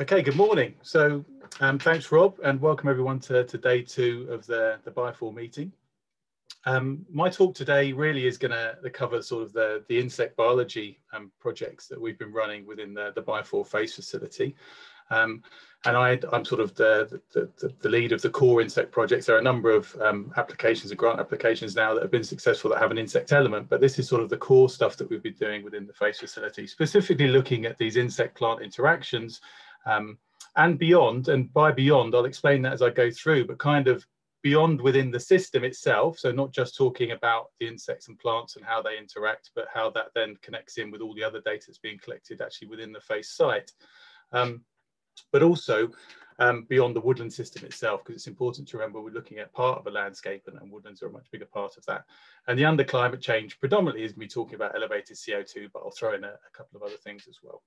Okay, good morning. So um, thanks, Rob, and welcome everyone to, to day two of the, the BIFOR meeting. Um, my talk today really is going to cover sort of the, the insect biology um, projects that we've been running within the, the BIFOR FACE facility. Um, and I, am sort of the, the, the, lead of the core insect projects. There are a number of um, applications and grant applications now that have been successful that have an insect element, but this is sort of the core stuff that we've been doing within the FACE facility, specifically looking at these insect-plant interactions um, and beyond. And by beyond, I'll explain that as I go through, but kind of beyond within the system itself. So not just talking about the insects and plants and how they interact, but how that then connects in with all the other data that's being collected actually within the FACE site. Um, but also um, beyond the woodland system itself, because it's important to remember we're looking at part of a landscape and, and, woodlands are a much bigger part of that. And the under climate change predominantly is me talking about elevated CO2, but I'll throw in a, a couple of other things as well.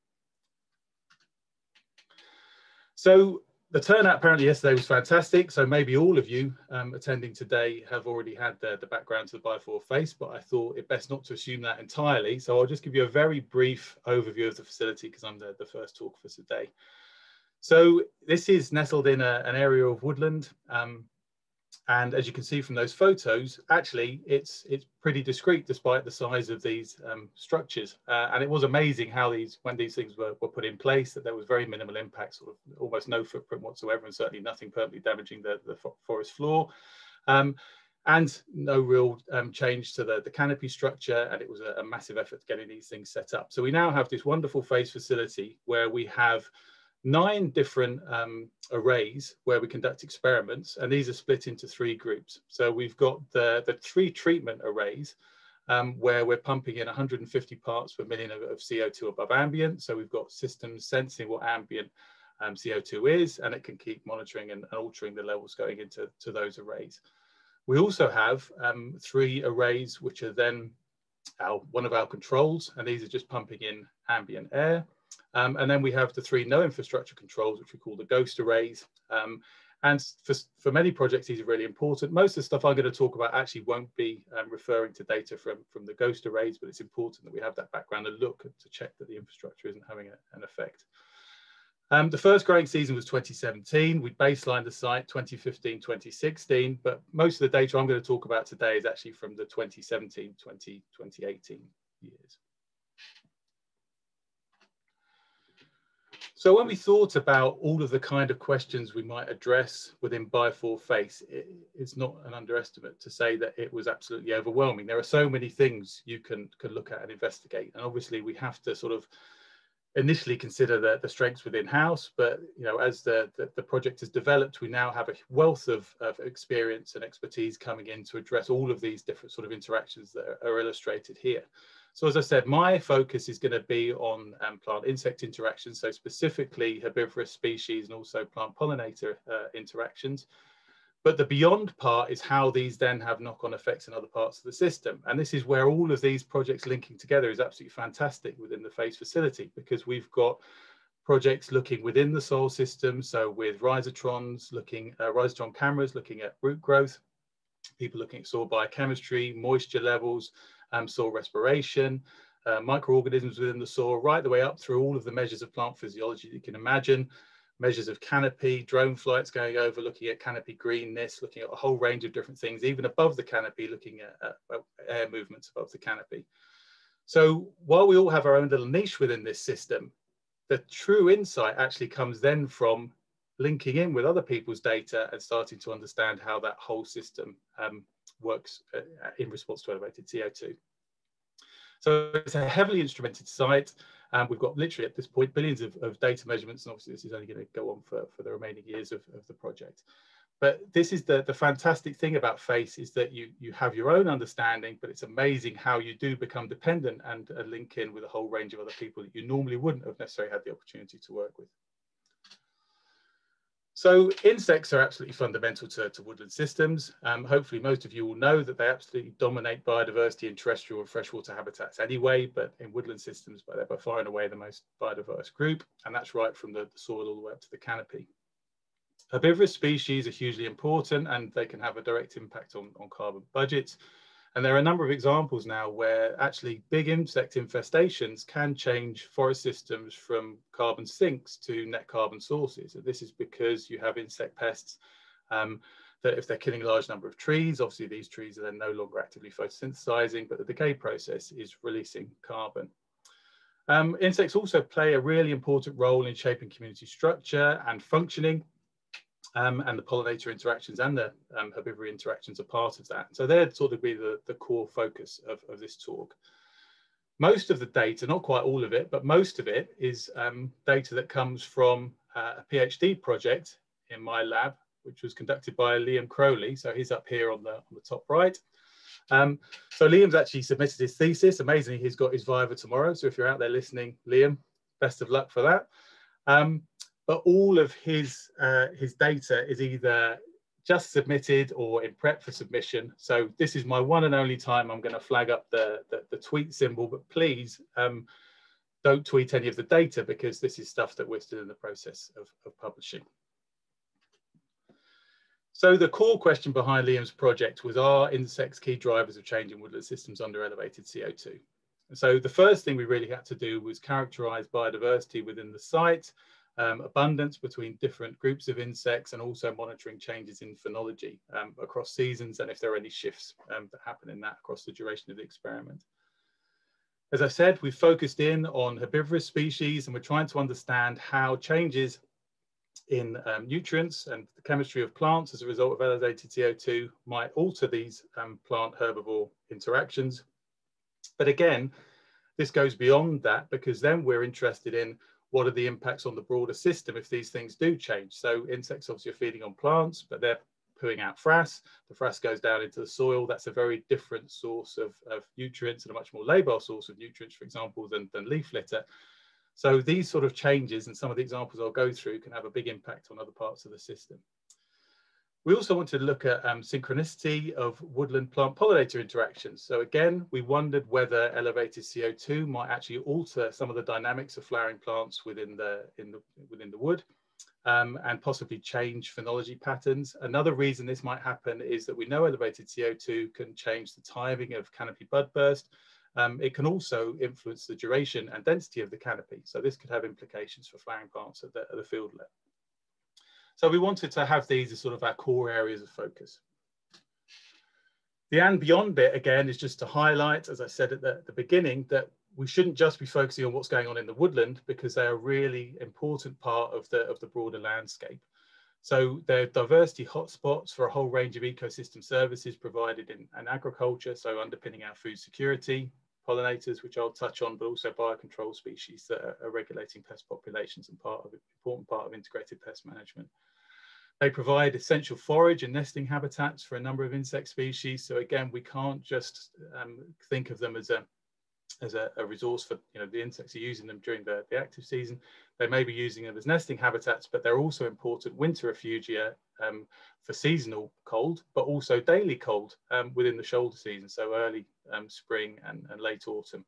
So the turnout apparently yesterday was fantastic. So maybe all of you um, attending today have already had the, the background to the BIFOR face, but I thought it best not to assume that entirely. So I'll just give you a very brief overview of the facility because I'm the, the first talk for today. So this is nestled in a, an area of woodland. Um, and as you can see from those photos, actually it's it's pretty discreet despite the size of these um, structures. Uh, and it was amazing how these when these things were, were put in place that there was very minimal impact, sort of almost no footprint whatsoever, and certainly nothing permanently damaging the, the forest floor. Um, and no real um, change to the, the canopy structure. And it was a, a massive effort getting these things set up. So we now have this wonderful FACE facility where we have nine different um, arrays where we conduct experiments, and these are split into three groups. So we've got the, the three treatment arrays, um, where we're pumping in 150 parts per million of, of, CO2 above ambient. So we've got systems sensing what ambient um, CO2 is, and it can keep monitoring and altering the levels going into to those arrays. We also have um, three arrays, which are then our, one of our controls, and these are just pumping in ambient air. Um, and then we have the three no infrastructure controls, which we call the ghost arrays. Um, and for, for many projects, these are really important. Most of the stuff I'm going to talk about actually won't be um, referring to data from, from the ghost arrays, but it's important that we have that background and look to check that the infrastructure isn't having a, an effect. Um, the first growing season was 2017. We baselined the site 2015, 2016, but most of the data I'm going to talk about today is actually from the 2017, 20, 2018 years. So when we thought about all of the kind of questions we might address within BIFOR FACE, it, it's not an underestimate to say that it was absolutely overwhelming. There are so many things you can, can look at and investigate. And obviously we have to sort of initially consider the, the strengths within house, but you know, as the, the, the, project has developed, we now have a wealth of, of experience and expertise coming in to address all of these different sort of interactions that are, are illustrated here. So as I said, my focus is going to be on um, plant insect interactions, so specifically herbivorous species and also plant pollinator uh, interactions. But the beyond part is how these then have knock-on effects in other parts of the system. And this is where all of these projects linking together is absolutely fantastic within the FACE facility because we've got projects looking within the soil system. So with rhizotrons, looking uh, rhizotron cameras, looking at root growth, people looking at soil biochemistry, moisture levels, um, soil respiration, uh, microorganisms within the soil, right the way up through all of the measures of plant physiology you can imagine, measures of canopy, drone flights going over, looking at canopy greenness, looking at a whole range of different things, even above the canopy, looking at, at air movements above the canopy. So while we all have our own little niche within this system, the true insight actually comes then from linking in with other people's data and starting to understand how that whole system um, works uh, in response to elevated CO2. So it's a heavily instrumented site. And we've got literally at this point billions of, of data measurements. And obviously, this is only going to go on for, for the remaining years of, of the project. But this is the, the fantastic thing about FACE is that you, you have your own understanding, but it's amazing how you do become dependent and uh, link in with a whole range of other people that you normally wouldn't have necessarily had the opportunity to work with. So insects are absolutely fundamental to, to woodland systems. Um, hopefully most of you will know that they absolutely dominate biodiversity in terrestrial and freshwater habitats anyway, but in woodland systems, they're by far and away the most biodiverse group, and that's right from the, the soil all the way up to the canopy. Herbivorous species are hugely important and they can have a direct impact on, on carbon budgets. And there are a number of examples now where actually big insect infestations can change forest systems from carbon sinks to net carbon sources. And this is because you have insect pests um, that if they're killing a large number of trees, obviously these trees are then no longer actively photosynthesizing, but the decay process is releasing carbon. Um, insects also play a really important role in shaping community structure and functioning. Um, and the pollinator interactions and the um, herbivory interactions are part of that. So they're sort of be the, the core focus of, of this talk. Most of the data, not quite all of it, but most of it is um, data that comes from uh, a PhD project in my lab, which was conducted by Liam Crowley. So he's up here on the, on the top right. Um, so Liam's actually submitted his thesis. Amazingly, he's got his Viva tomorrow. So if you're out there listening, Liam, best of luck for that. But all of his, uh, his data is either just submitted or in prep for submission. So this is my one and only time I'm going to flag up the, the, the tweet symbol, but please um, don't tweet any of the data because this is stuff that we're still in the process of, of publishing. So the core question behind Liam's project was, are insects key drivers of changing woodland systems under elevated CO2? And so the first thing we really had to do was characterize biodiversity within the site, um, abundance between different groups of insects, and also monitoring changes in phenology um, across seasons and if there are any shifts um, that happen in that across the duration of the experiment. As I said, we focused in on herbivorous species and we're trying to understand how changes in um, nutrients and the chemistry of plants as a result of elevated CO2 might alter these um, plant herbivore interactions. But again, this goes beyond that because then we're interested in what are the impacts on the broader system if these things do change. So insects obviously are feeding on plants, but they're pooing out frass. The frass goes down into the soil. That's a very different source of, of nutrients and a much more labile source of nutrients, for example, than, than leaf litter. So these sort of changes and some of the examples I'll go through can have a big impact on other parts of the system. We also wanted to look at um, synchronicity of woodland plant pollinator interactions. So again, we wondered whether elevated CO2 might actually alter some of the dynamics of flowering plants within the, in the, within the wood um, and possibly change phenology patterns. Another reason this might happen is that we know elevated CO2 can change the timing of canopy bud burst, um, it can also influence the duration and density of the canopy. So this could have implications for flowering plants at the, at the field level. So we wanted to have these as sort of our core areas of focus. The and beyond bit, again, is just to highlight, as I said at the, the beginning, that we shouldn't just be focusing on what's going on in the woodland because they're a really important part of the, of the broader landscape. So there are diversity hotspots for a whole range of ecosystem services provided in, in agriculture, so underpinning our food security, pollinators, which I'll touch on, but also biocontrol species that are, are regulating pest populations and part of important part of integrated pest management. They provide essential forage and nesting habitats for a number of insect species. So again, we can't just um, think of them as a as a, a, resource for you know the insects are using them during the, the active season. They may be using them as nesting habitats, but they're also important winter refugia um, for seasonal cold, but also daily cold um, within the shoulder season, so early um, spring and, and, late autumn.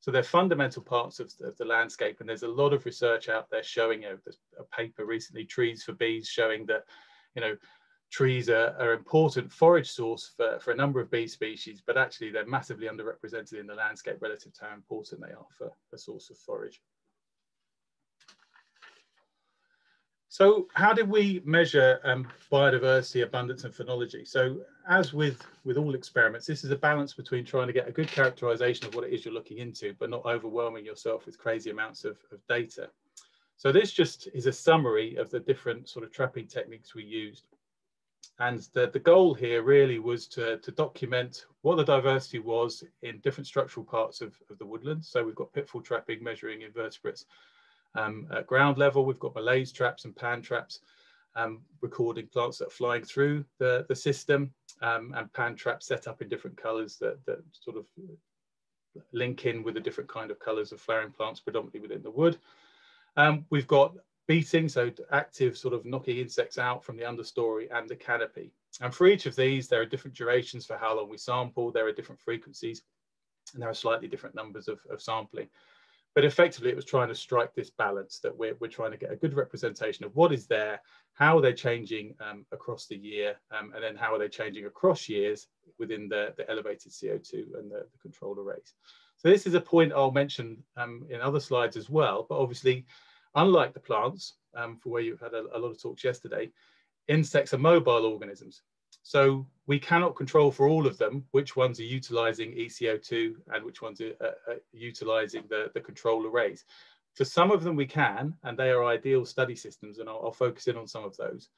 So they're fundamental parts of the, of the, landscape, and there's a lot of research out there showing, you know, there's a paper recently, Trees for Bees, showing that, you know, trees are, are important forage source for, for a number of bee species, but actually they're massively underrepresented in the landscape relative to how important they are for a source of forage. So how did we measure um, biodiversity, abundance and phenology? So as with, with all experiments, this is a balance between trying to get a good characterization of what it is you're looking into, but not overwhelming yourself with crazy amounts of, of data. So this just is a summary of the different sort of trapping techniques we used. And the, the goal here really was to, to document what the diversity was in different structural parts of, of the woodland. So we've got pitfall trapping measuring invertebrates um, at ground level, we've got malaise traps and pan traps, um, recording plants that are flying through the, the system um, and pan traps set up in different colors that, that sort of link in with the different kind of colors of flowering plants predominantly within the wood. Um, we've got beating, so active sort of knocking insects out from the understory and the canopy. And for each of these, there are different durations for how long we sample, there are different frequencies, and there are slightly different numbers of, of sampling. but effectively it was trying to strike this balance that we're, we're trying to get a good representation of what is there, how are they changing um, across the year, um, and then how are they changing across years within the, the elevated CO2 and the, the control arrays. So this is a point I'll mention um, in other slides as well, but obviously, unlike the plants, um, for where you've had a, a lot of talks yesterday, insects are mobile organisms. So we cannot control for all of them which ones are utilizing ECO2 and which ones are, uh, utilizing the, the control arrays. For some of them we can, and they are ideal study systems, and I'll, I'll focus in on some of those.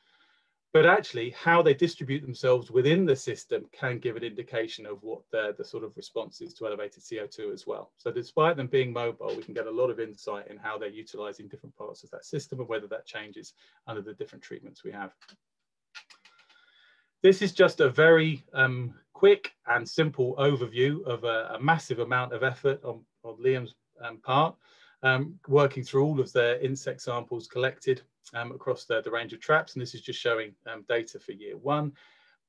But actually, how they distribute themselves within the system can give an indication of what the, the sort of response is to elevated CO2 as well. So despite them being mobile, we can get a lot of insight in how they're utilizing different parts of that system and whether that changes under the different treatments we have. This is just a very um, quick and simple overview of a, a, massive amount of effort on, on Liam's um, part, um, working through all of the insect samples collected um, across the, the, range of traps. And this is just showing um, data for year one,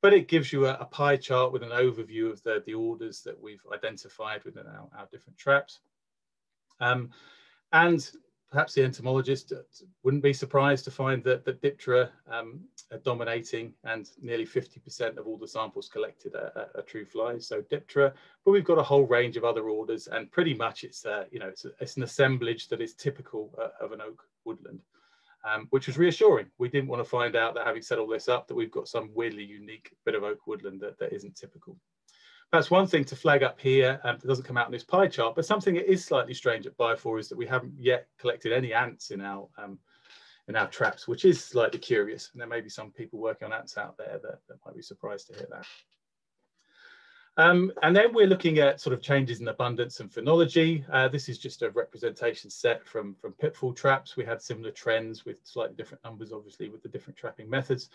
but it gives you a, a, pie chart with an overview of the, the orders that we've identified within our, our different traps. Um, and perhaps the entomologist wouldn't be surprised to find that, that Diptera um, are dominating and nearly 50% of all the samples collected are, are, are, true flies. So Diptera, but we've got a whole range of other orders and pretty much it's, uh, you know, it's, a, it's, an assemblage that is typical uh, of an oak woodland, um, which was reassuring. We didn't want to find out that having set all this up, that we've got some weirdly unique bit of oak woodland that, that isn't typical. That's one thing to flag up here. Um, that doesn't come out in this pie chart, but something that is slightly strange at BIFOR is that we haven't yet collected any ants in our um, in our traps, which is slightly curious. And there may be some people working on ants out there that, that might be surprised to hear that. Um, and then we're looking at sort of changes in abundance and phenology. Uh, this is just a representation set from, from pitfall traps. We had similar trends with slightly different numbers, obviously, with the different trapping methods.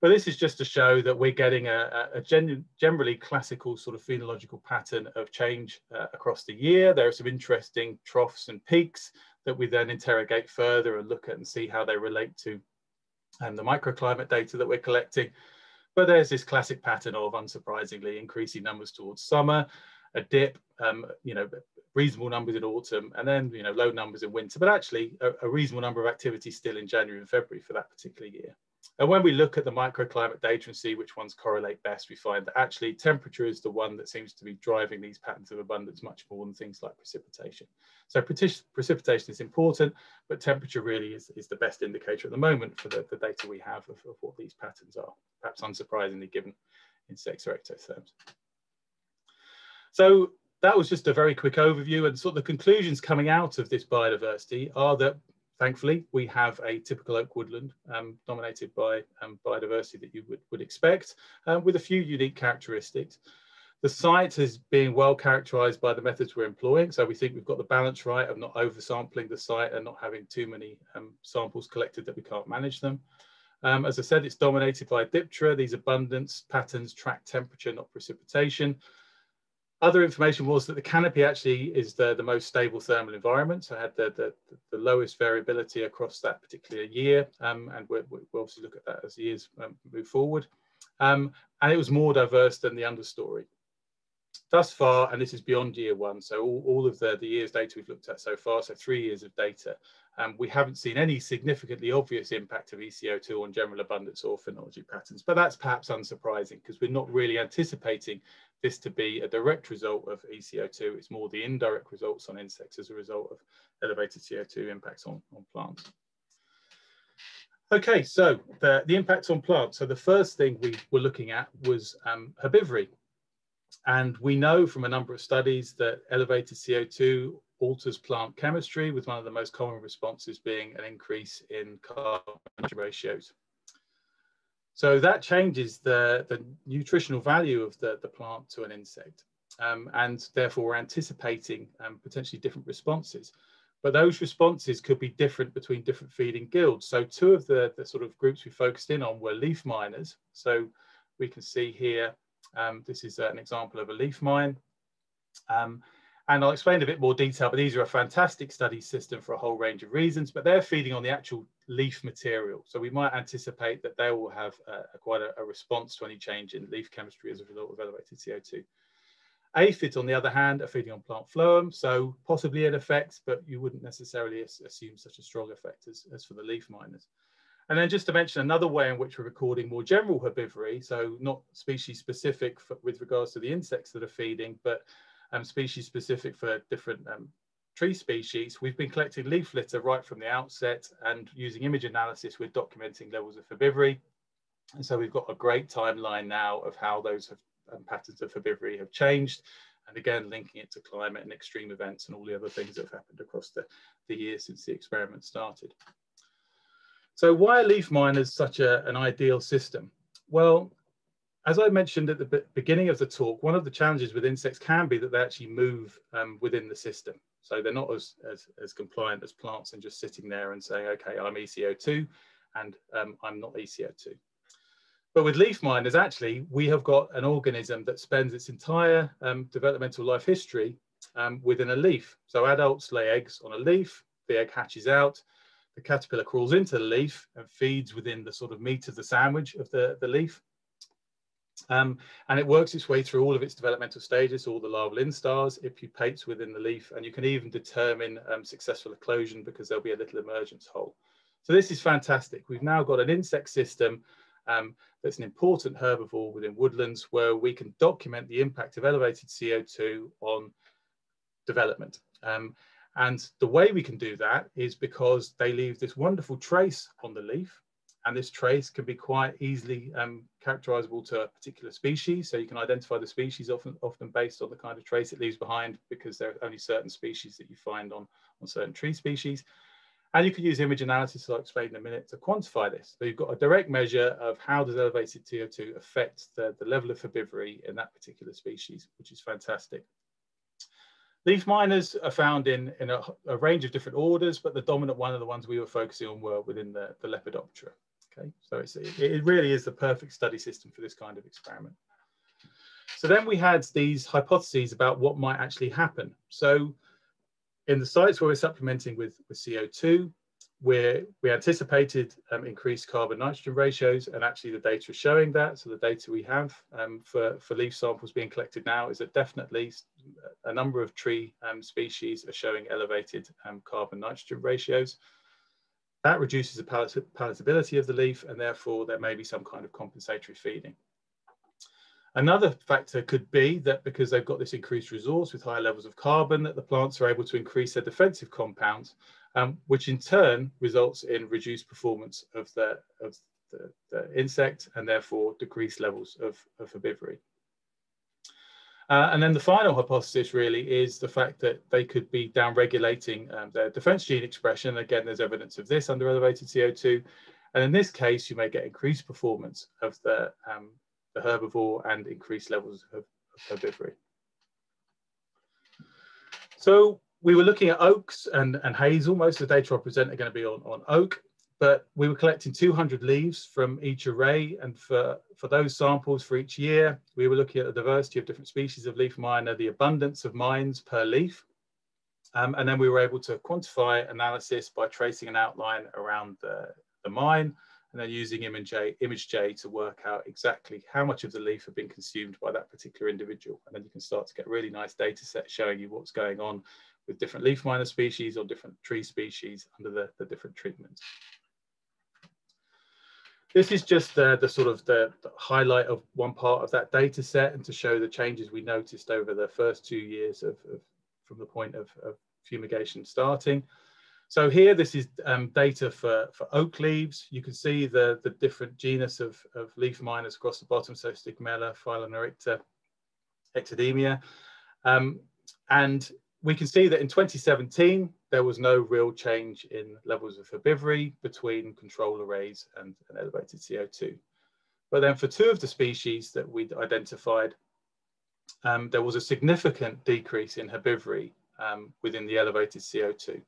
But this is just to show that we're getting a, a gen generally classical sort of phenological pattern of change uh, across the year. There are some interesting troughs and peaks that we then interrogate further and look at and see how they relate to um, the microclimate data that we're collecting. But there's this classic pattern of, unsurprisingly, increasing numbers towards summer, a dip, um, you know, reasonable numbers in autumn, and then, you know, low numbers in winter, but actually a, a reasonable number of activities still in January and February for that particular year. And when we look at the microclimate data and see which ones correlate best, we find that actually temperature is the one that seems to be driving these patterns of abundance much more than things like precipitation. So precipitation is important, but temperature really is, is the best indicator at the moment for the, the data we have of, of what these patterns are, perhaps unsurprisingly given insects are ectotherms. So that was just a very quick overview and sort of the conclusions coming out of this biodiversity are that thankfully, we have a typical oak woodland um, dominated by um, biodiversity that you would, would expect, uh, with a few unique characteristics. The site is being well characterized by the methods we're employing. So we think we've got the balance right of not oversampling the site and not having too many um, samples collected that we can't manage them. Um, as I said, it's dominated by Diptera. These abundance patterns track temperature, not precipitation. Other information was that the canopy actually is the, the most stable thermal environment. So I had the, the, the lowest variability across that particular year. Um, and we we'll obviously look at that as years um, move forward. Um, and it was more diverse than the understory. Thus far, and this is beyond year one, so all, all of the, the years data we've looked at so far, so three years of data, um, we haven't seen any significantly obvious impact of ECO2 on general abundance or phenology patterns, but that's perhaps unsurprising because we're not really anticipating this to be a direct result of ECO2. It's more the indirect results on insects as a result of elevated CO2 impacts on, on plants. Okay, so the, the impacts on plants. So the first thing we were looking at was um, herbivory. And we know from a number of studies that elevated CO2 alters plant chemistry with one of the most common responses being an increase in carbon ratios. So that changes the, the nutritional value of the, the plant to an insect. Um, and therefore we're anticipating um, potentially different responses. But those responses could be different between different feeding guilds. So two of the, the sort of groups we focused in on were leaf miners. So we can see here, um, this is an example of a leaf mine. And I'll explain a bit more detail, but these are a fantastic study system for a whole range of reasons, but they're feeding on the actual leaf material. So we might anticipate that they will have uh, a quite a, a, response to any change in leaf chemistry as a result of elevated CO2. Aphids, on the other hand, are feeding on plant phloem, so possibly an effect, but you wouldn't necessarily assume such a strong effect as, as for the leaf miners. And then just to mention another way in which we're recording more general herbivory, so not species specific for, with regards to the insects that are feeding, but um, species specific for different um, tree species, we've been collecting leaf litter right from the outset and using image analysis, we're documenting levels of herbivory. And so we've got a great timeline now of how those have, um, patterns of herbivory have changed. And again, linking it to climate and extreme events and all the other things that have happened across the, the years since the experiment started. So why are leaf miners such a, an ideal system? Well, as I mentioned at the beginning of the talk, one of the challenges with insects can be that they actually move um, within the system. So they're not as, as, as, compliant as plants and just sitting there and saying, okay, I'm ECO2 and um, I'm not ECO2. But with leaf miners, actually, we have got an organism that spends its entire um, developmental life history um, within a leaf. So adults lay eggs on a leaf, the egg hatches out, the caterpillar crawls into the leaf and feeds within the sort of meat of the sandwich of the, the leaf. Um, and it works its way through all of its developmental stages, all the larval instars, it pupates within the leaf, and you can even determine um, successful eclosion because there'll be a little emergence hole. So this is fantastic. We've now got an insect system um, that's an important herbivore within woodlands where we can document the impact of elevated CO2 on development. Um, and the way we can do that is because they leave this wonderful trace on the leaf and this trace can be quite easily um, characterizable to a particular species. So you can identify the species often, often based on the kind of trace it leaves behind because there are only certain species that you find on, on certain tree species. And you can use image analysis, as I'll explain in a minute, to quantify this. So you've got a direct measure of how does elevated CO2 affect the, the level of herbivory in that particular species, which is fantastic. Leaf miners are found in, in a, a, range of different orders, but the dominant one of the ones we were focusing on were within the, the Lepidoptera. Okay, so it really is the perfect study system for this kind of experiment. So then we had these hypotheses about what might actually happen. So in the sites where we're supplementing with, with CO2, where we anticipated um, increased carbon nitrogen ratios and actually the data is showing that. So the data we have um, for, for leaf samples being collected now is that definitely a number of tree um, species are showing elevated um, carbon nitrogen ratios. That reduces the palatability of the leaf and therefore there may be some kind of compensatory feeding. Another factor could be that because they've got this increased resource with higher levels of carbon, that the plants are able to increase their defensive compounds, um, which in turn results in reduced performance of the, of the, the insect and therefore decreased levels of, of herbivory. Uh, and then the final hypothesis really is the fact that they could be downregulating um, their defense gene expression. Again, there's evidence of this under elevated CO2. And in this case, you may get increased performance of the, um, the herbivore and increased levels of, of herbivory. So we were looking at oaks and, and hazel. Most of the data I present are going to be on, on oak but we were collecting 200 leaves from each array. And for, for those samples for each year, we were looking at the diversity of different species of leaf miner, the abundance of mines per leaf. Um, and then we were able to quantify analysis by tracing an outline around the, the mine and then using ImageJ, ImageJ to work out exactly how much of the leaf had been consumed by that particular individual. And then you can start to get really nice data sets showing you what's going on with different leaf miner species or different tree species under the, the different treatments. This is just the, the sort of the, the, highlight of one part of that data set and to show the changes we noticed over the first two years of, of from the point of, of, fumigation starting. So here, this is um, data for, for oak leaves. You can see the, the different genus of, of leaf miners across the bottom, so Stigmella, Phyllonorycter, Ectoedemia. Um, and we can see that in 2017, there was no real change in levels of herbivory between control arrays and, and elevated CO2. But then for two of the species that we'd identified, um, there was a significant decrease in herbivory um, within the elevated CO2.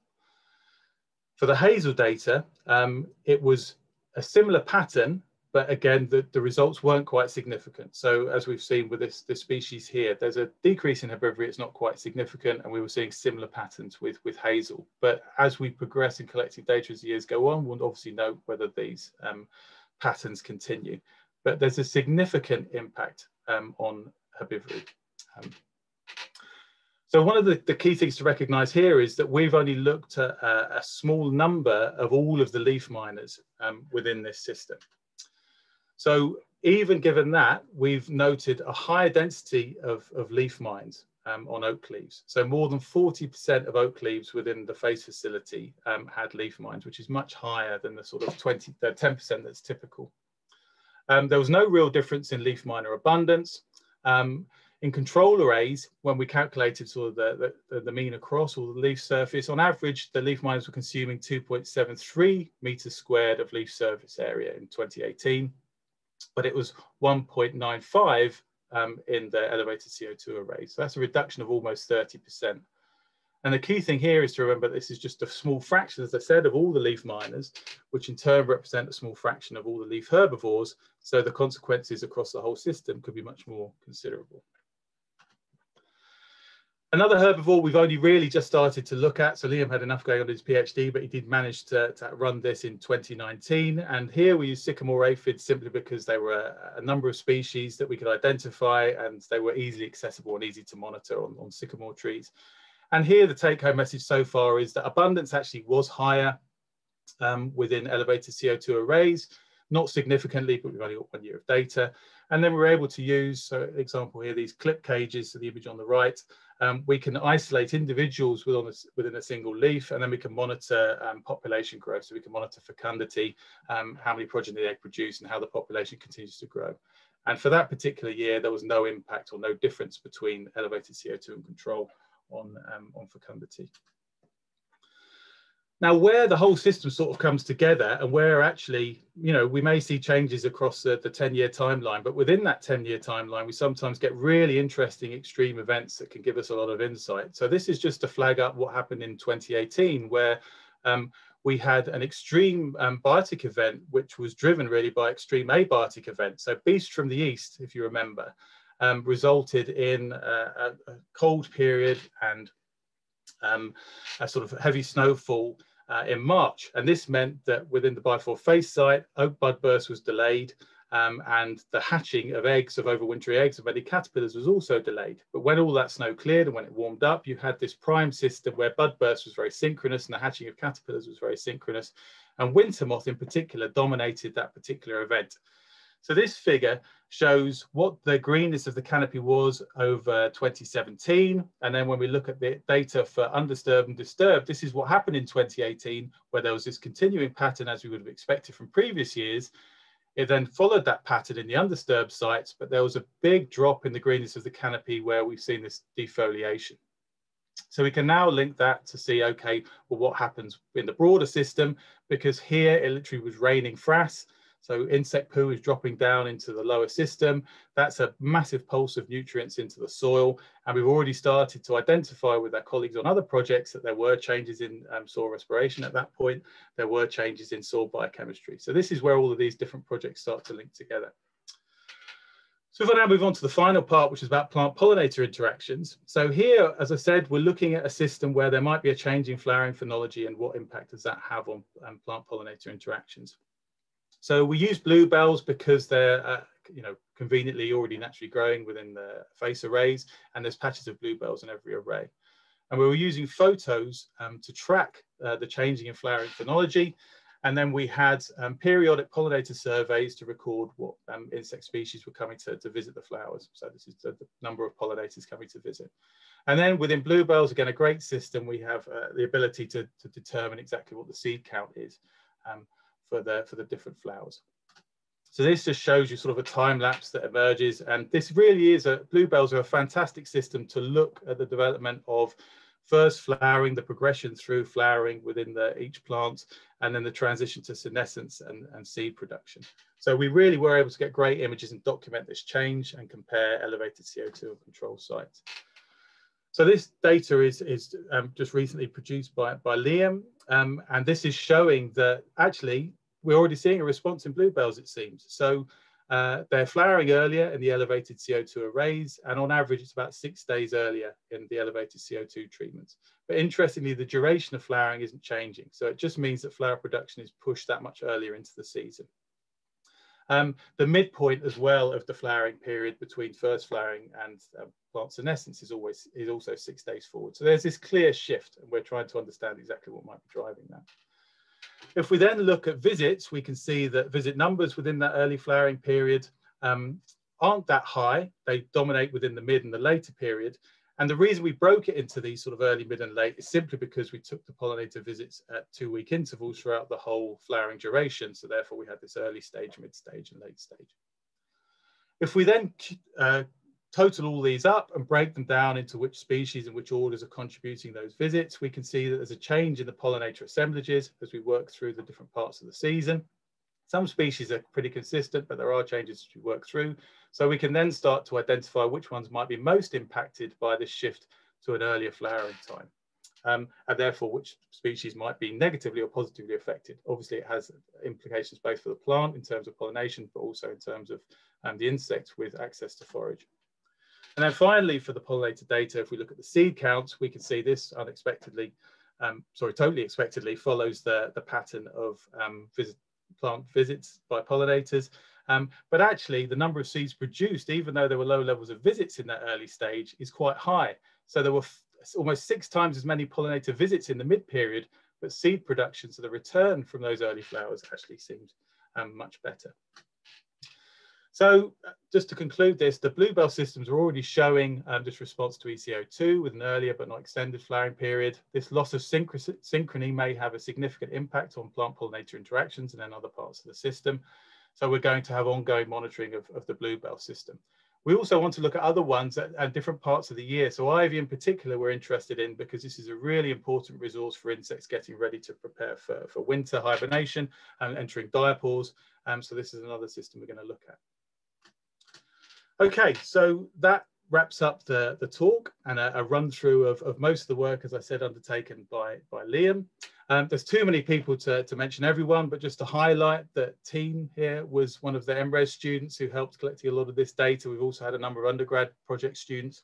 For the hazel data, um, it was a similar pattern, but again, the, the results weren't quite significant. So as we've seen with this, this species here, there's a decrease in herbivory, it's not quite significant, and we were seeing similar patterns with, with hazel. But as we progress in collecting data as the years go on, we'll obviously know whether these um, patterns continue. But there's a significant impact um, on herbivory. Um, So one of the, the key things to recognize here is that we've only looked at a, a small number of all of the leaf miners um, within this system. So even given that, we've noted a higher density of, of leaf mines um, on oak leaves. So more than 40% of oak leaves within the face facility um, had leaf mines, which is much higher than the sort of 20, the 10% that's typical. Um, there was no real difference in leaf miner abundance. Um, in control arrays, when we calculated sort of the, the, the, mean across all the leaf surface, on average, the leaf miners were consuming 2.73 meters squared of leaf surface area in 2018, but it was 1.95 um, in the elevated CO2 array. So that's a reduction of almost 30%. And the key thing here is to remember this is just a small fraction, as I said, of all the leaf miners, which in turn represent a small fraction of all the leaf herbivores. So the consequences across the whole system could be much more considerable. Another herbivore we've only really just started to look at. So Liam had enough going on his PhD, but he did manage to, to run this in 2019. And here we use sycamore aphids simply because they were a, a, number of species that we could identify and they were easily accessible and easy to monitor on, on sycamore trees. And here the take home message so far is that abundance actually was higher um, within elevated CO2 arrays, not significantly, but we've only got one year of data. And then we're able to use, so example here, these clip cages, so the image on the right, um, we can isolate individuals within a, within a single leaf, and then we can monitor um, population growth. So we can monitor fecundity, um, how many progeny they produce, and how the population continues to grow. And for that particular year, there was no impact or no difference between elevated CO2 and control on, um, on fecundity. Now, where the whole system sort of comes together and where actually, you know, we may see changes across the, the 10 year timeline, but within that 10 year timeline, we sometimes get really interesting extreme events that can give us a lot of insight. So this is just to flag up what happened in 2018, where um, we had an extreme um, biotic event, which was driven really by extreme abiotic events. So beast from the east, if you remember, um, resulted in a, a, cold period and um, a sort of heavy snowfall uh, in March. And this meant that within the Bifor face site, oak bud burst was delayed um, and the hatching of eggs, of overwintering eggs of many caterpillars was also delayed. But when all that snow cleared and when it warmed up, you had this prime system where bud burst was very synchronous and the hatching of caterpillars was very synchronous. And winter moth in particular dominated that particular event. So this figure shows what the greenness of the canopy was over 2017. And then when we look at the data for undisturbed and disturbed, this is what happened in 2018, where there was this continuing pattern as we would have expected from previous years. It then followed that pattern in the undisturbed sites, but there was a big drop in the greenness of the canopy where we've seen this defoliation. So we can now link that to see, okay, well, what happens in the broader system, because here it literally was raining frass, so insect poo is dropping down into the lower system. That's a massive pulse of nutrients into the soil. And we've already started to identify with our colleagues on other projects that there were changes in um, soil respiration at that point. There were changes in soil biochemistry. So this is where all of these different projects start to link together. So if I now move on to the final part, which is about plant pollinator interactions. So here, as I said, we're looking at a system where there might be a change in flowering phenology and what impact does that have on um, plant pollinator interactions. So we use bluebells because they're, uh, you know, conveniently already naturally growing within the face arrays, and there's patches of bluebells in every array. And we were using photos um, to track uh, the changing in flowering phenology. And then we had um, periodic pollinator surveys to record what um, insect species were coming to, to visit the flowers. So this is the, the, number of pollinators coming to visit. And then within bluebells, again, a great system, we have uh, the ability to, to determine exactly what the seed count is. Um, for the, for the different flowers. So this just shows you sort of a time lapse that emerges. And this really is a, bluebells are a fantastic system to look at the development of first flowering, the progression through flowering within the, each plant, and then the transition to senescence and, and seed production. So we really were able to get great images and document this change and compare elevated CO2 and control sites. So this data is, is um, just recently produced by, by Liam, um, and this is showing that actually we're already seeing a response in bluebells, it seems. So uh, they're flowering earlier in the elevated CO2 arrays, and on average, it's about six days earlier in the elevated CO2 treatments. But interestingly, the duration of flowering isn't changing. So it just means that flower production is pushed that much earlier into the season. Um, the midpoint as well of the flowering period between first flowering and uh, plant senescence is always is also six days forward. So there's this clear shift, and we're trying to understand exactly what might be driving that. If we then look at visits, we can see that visit numbers within that early flowering period um, aren't that high. They dominate within the mid and the later period. And the reason we broke it into these sort of early, mid and late is simply because we took the pollinator visits at two week intervals throughout the whole flowering duration. So therefore we had this early stage, mid stage and late stage. If we then uh, total all these up and break them down into which species and which orders are contributing those visits, we can see that there's a change in the pollinator assemblages as we work through the different parts of the season. Some species are pretty consistent, but there are changes as work through. So we can then start to identify which ones might be most impacted by this shift to an earlier flowering time. Um, and therefore which species might be negatively or positively affected. Obviously it has implications both for the plant in terms of pollination, but also in terms of um, the insect with access to forage. And then finally, for the pollinator data, if we look at the seed counts, we can see this unexpectedly, um, sorry, totally expectedly follows the, the pattern of um, visit, plant visits by pollinators. Um, but actually the number of seeds produced, even though there were low levels of visits in that early stage, is quite high. So there were almost six times as many pollinator visits in the mid period, but seed production, so the return from those early flowers actually seemed um, much better. So uh, just to conclude this, the bluebell systems are already showing um, this response to ECO2 with an earlier but not extended flowering period. This loss of synchrony may have a significant impact on plant pollinator interactions and then other parts of the system. So we're going to have ongoing monitoring of, of the bluebell system. We also want to look at other ones at, at, different parts of the year. So ivy in particular, we're interested in because this is a really important resource for insects getting ready to prepare for, for winter hibernation and entering diapause. Um, so this is another system we're going to look at. Okay, so that wraps up the, the talk and a, a run through of, of most of the work, as I said, undertaken by, by Liam. Um, there's too many people to, to mention everyone, but just to highlight that team here was one of the MRes students who helped collecting a lot of this data. We've also had a number of undergrad project students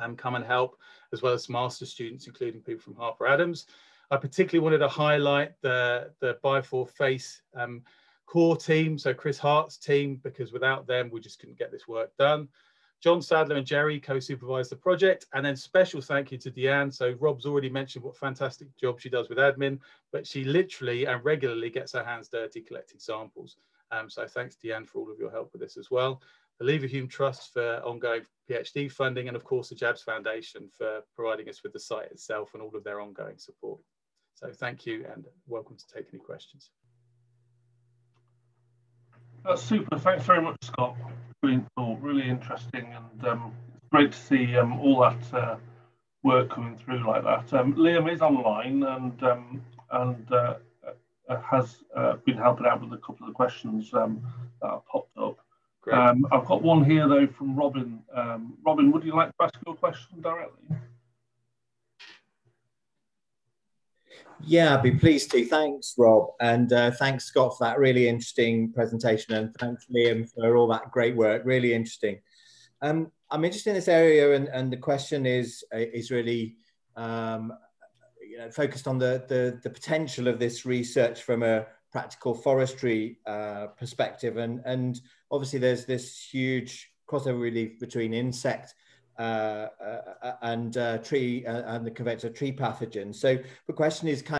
um, come and help, as well as master students, including people from Harper Adams. I particularly wanted to highlight the, the BIFOR FACE um, core team, so Chris Hart's team, because without them, we just couldn't get this work done. John Sadler and Jerry co-supervised the project, and then special thank you to Deanne. So Rob's already mentioned what fantastic job she does with admin, but she literally and regularly gets her hands dirty collecting samples. Um, so thanks Deanne for all of your help with this as well. The Leverhulme Trust for ongoing PhD funding, and of course the JABS Foundation for providing us with the site itself and all of their ongoing support. So thank you and welcome to take any questions. That's super. Thanks very much, Scott. Brilliant talk. Really interesting, and um, it's great to see um, all that uh, work coming through like that. Um, Liam is online and um, and uh, uh, has uh, been helping out with a couple of the questions um, that have popped up. Um, I've got one here though from Robin. Robin, would you like to ask your question directly? Yeah, I'd be pleased to. Thanks, Rob. And uh, thanks, Scott, for that really interesting presentation. And thanks, Liam, for all that great work. Really interesting. Um, I'm interested in this area, and, and the question is uh, is really um, you know, focused on the, the, the potential of this research from a practical forestry uh, perspective. And, and obviously, there's this huge crossover really between insect Uh, uh, uh, and uh, tree and the convector tree pathogens. So the question is kind